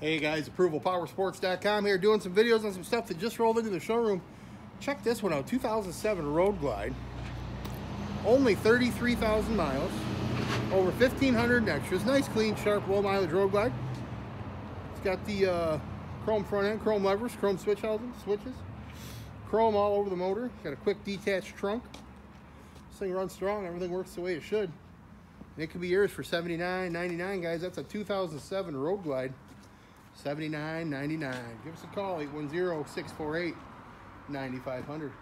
Hey guys, ApprovalPowersports.com here doing some videos on some stuff that just rolled into the showroom. Check this one out, 2007 Road Glide. Only 33,000 miles, over 1,500 extras. Nice, clean, sharp, low mileage Road Glide. It's got the uh, chrome front end, chrome levers, chrome switch housing, switches. Chrome all over the motor. Got a quick detached trunk. This thing runs strong, everything works the way it should. And it could be yours for $79.99, guys. That's a 2007 Road Glide. $79.99. Give us a call, 810-648-9500.